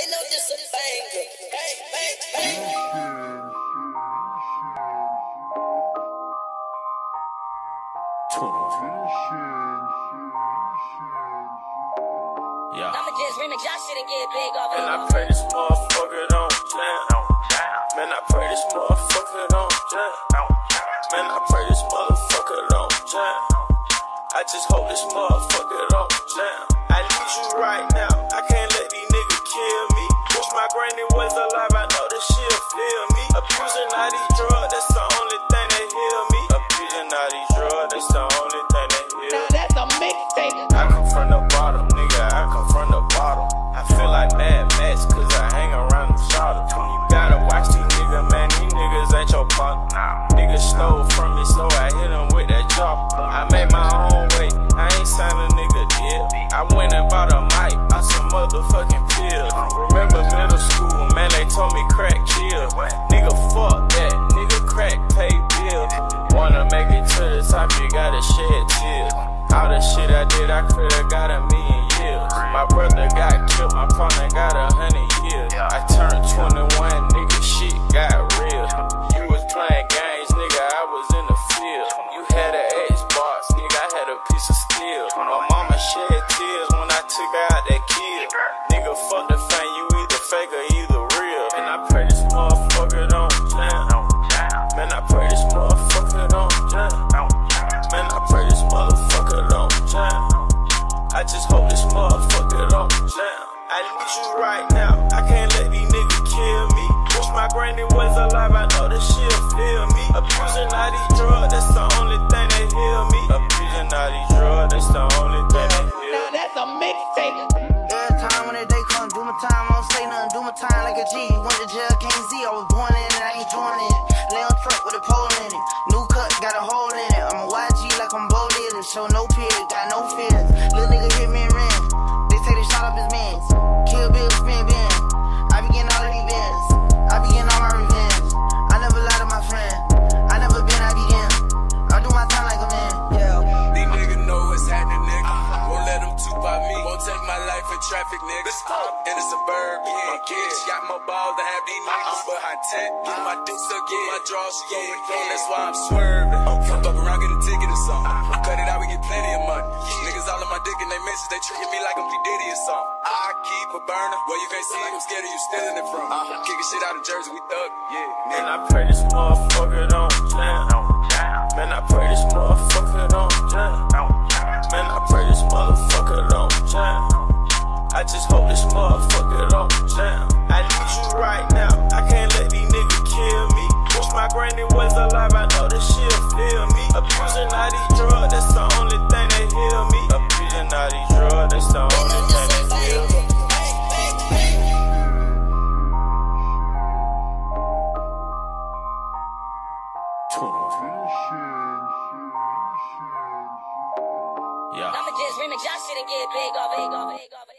They know this a banger. Bang, bang, bang. Yeah. I'ma just remix y'all shit and get big off And I pray this motherfucker don't jam. Man, I pray this motherfucker don't jam. Man, I pray this motherfucker don't jam. I just hope this motherfucker motherfucking pills. Remember middle school, man, they told me crack chill. Nigga, fuck that. Nigga, crack pay bills. Wanna make it to the top, you gotta shed tears. All the shit I did, I could've got a million years. My brother got killed, my partner got a hundred years. I turned 21, nigga, shit got real. You was playing games, nigga, I was in the field. You had an Xbox, nigga, I had a piece of steel. My mama shed tears when I took out that. Nigga, fuck the fame, you either fake or either real. And I pray this motherfucker don't jam. Man, I pray this motherfucker don't jam. Man, I pray this motherfucker don't jam. I just hope this motherfucker don't jam. I need you right now. I can't let these niggas kill me. Wish my granny was alive. I know that she'll feel me. Abusing all these time like a G. Went to jail, see, I was born in it, I ain't joining it. Lay on truck with a pole in it, my life in traffic, nigga. In the suburbia, my kids got more balls than have these niggas. Behind tent, get my dick get my draws going on. That's why I'm swerving. Fuck up around, get a ticket or something. Uh-huh. Cut it out, we get plenty of money. Niggas all in my dick and they misses, they treating me like I'm P. Diddy or something. I keep a burner, where you can't see, it, I'm scared of you stealing it from. Uh-huh. Kicking shit out of Jersey, we thug, yeah. Man, I pray this motherfucker don't alive. I know that she'll feel me. Abusing all these drugs, that's the only thing that heal me. Abusing all these drugs, that's the only thing that heal me. Yeah. I'ma just remix y'all shit and get big off it.